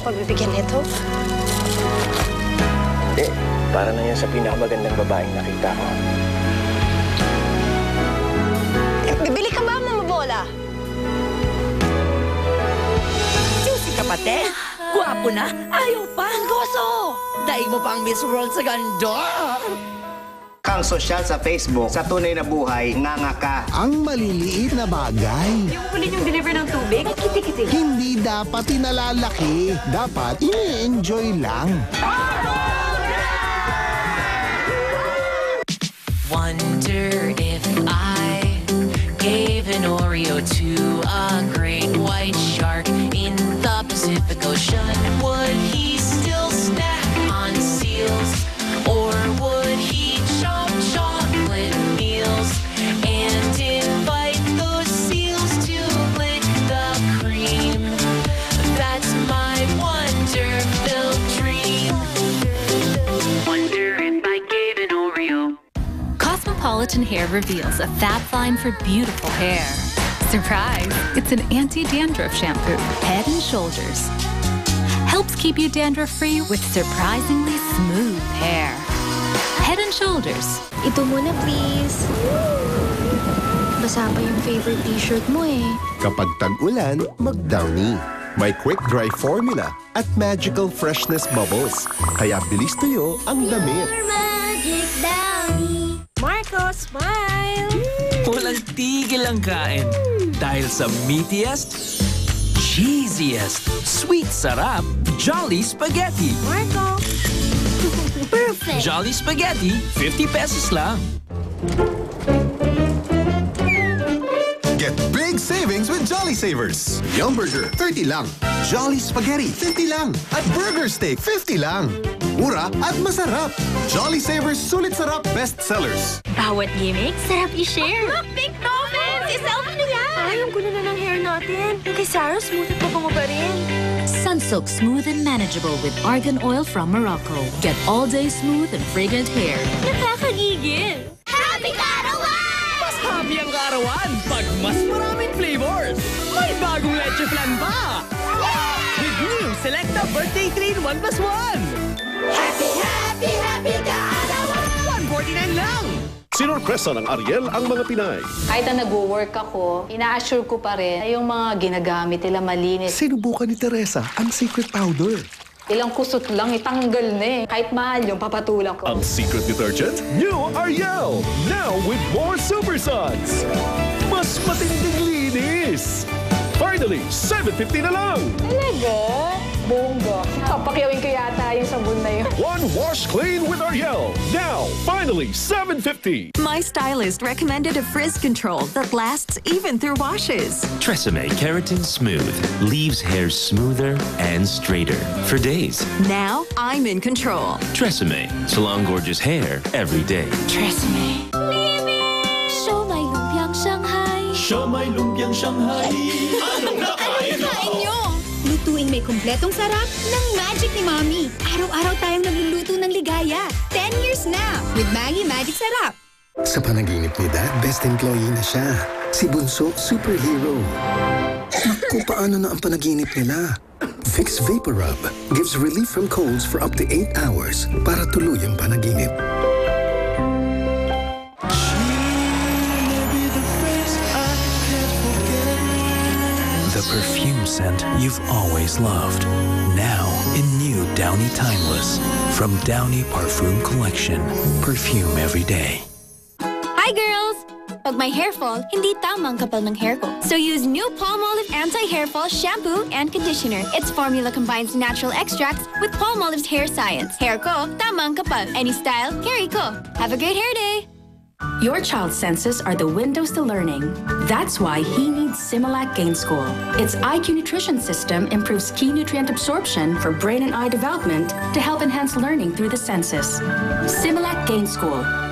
Kang pagbibigyan nito. Hindi, para na yan sa pinakamagandang babaeng nakita ko. Bibili ka ba, Mama Bola? Juicy ka pate. Gwapo na. Ayaw pa. Ang goso. Daig mo pang Miss World sa ganda. Kang sosyal sa Facebook, sa tunay na buhay, nganga ka. Ang maliliit na bagay. Yung huli yung deliver ng tubig, kiti-kiti. Hindi dapat inalalaki. Dapat ini-enjoy lang. Wondered if I Cosmopolitan Hair reveals a fab line for beautiful hair. Surprise! It's an anti-dandruff shampoo, Head and Shoulders. Helps keep you dandruff-free with surprisingly smooth hair. Head and Shoulders. Ito muna, please. Basa pa yung favorite t-shirt mo eh. Kapag tag-ulan, mag-Downy. May quick dry formula at magical freshness bubbles. Kaya bilis tuyo ang damit. Magic Downy. Marco, smile! Walang tigil ang kain. Dahil sa meatiest, cheesiest, sweet sarap, Jolly Spaghetti. Marco! Perfect. Jolly Spaghetti, 50 pesos lang. Get big savings with Jolly Savers. Yum Burger, 30 lang. Jolly Spaghetti, 50 lang. At Burger Steak, 50 lang. Mura at masarap. Jolly Savers, sulit sarap best sellers. Bawat gimmick, sarap i-share. Look, Big Dolphins! I-selfie na yan! Ay, ang gulo na ng hair natin. Yung kay Sarah, smooth at mabango pa rin. Sunsilk Smooth and Manageable with argan oil from Morocco. Get all-day smooth and fragrant hair. Nakakagigil. Happy Karawan! Mas happy ang kaarawan pag mas maraming flavors. May bagong leche flan pa. With new Selecta Birthday 3 in 1 plus 1. Happy, happy, Karawan! 149 lang. Sinorpresa ng Ariel ang mga Pinay. Kahit na nag-work ako, ina-assure ko pa rin na yung mga ginagamit nila malinis. Sinubukan ni Teresa ang secret powder. Ilang kusot lang, itanggal na eh. Kahit mahal yung papatulang ko. Ang secret detergent, new Ariel. Now with more super suds. Mas matinding linis. Finally, 750 na lang. Talaga? Bongga. Papakyawin ko yata yung sabon na yun. One wash clean with Ariel. Now, finally, 750. My stylist recommended a frizz control that lasts even through washes. Tresemme Keratin Smooth leaves hair smoother and straighter for days. Now I'm in control. Tresemme, salon gorgeous hair every day. Tresemme. Show my lumpiang Shanghai. Siya may lumpiang Shanghai. Anong nakain nyo? Lutuing may kumpletong sarap ng magic ni Mommy. Araw-araw tayong nagluluto ng ligaya. 10 years na with Maggie Magic Sarap. Sa panaginip ni Dad, best employee na siya. Si Bunso, superhero. Naku, paano na ang panaginip nila? Vicks Vapor Rub gives relief from colds for up to 8 hours para tuloy ang panaginip. Perfume scent you've always loved. Now in new Downy Timeless. From Downy Parfum Collection. Perfume every day. Hi, girls! Pag may hair fall, hindi tama ang kapal ng hair ko. So use new Palmolive Anti-Hair Fall Shampoo and Conditioner. Its formula combines natural extracts with Palmolive's hair science. Hair ko, tama ang kapal. Any style, carry ko. Have a great hair day! Your child's senses are the windows to learning. That's why he needs Similac Gain School. Its IQ nutrition system improves key nutrient absorption for brain and eye development to help enhance learning through the senses. Similac Gain School.